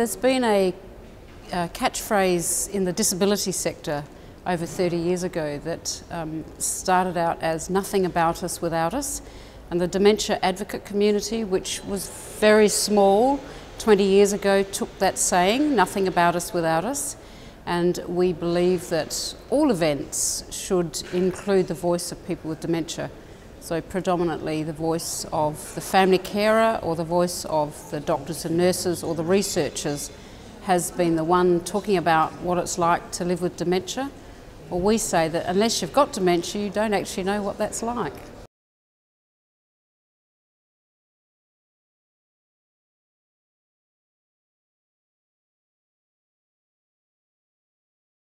there's been a, a, catchphrase in the disability sector over 30 years ago that um, started out as nothing about us without us. And the dementia advocate community, which was very small 20 years ago, took that saying, nothing about us without us. And we believe that all events should include the voice of people with dementia. So predominantly the voice of the family carer or the voice of the doctors and nurses or the researchers has been the one talking about what it's like to live with dementia. Well, we say that unless you've got dementia, you don't actually know what that's like.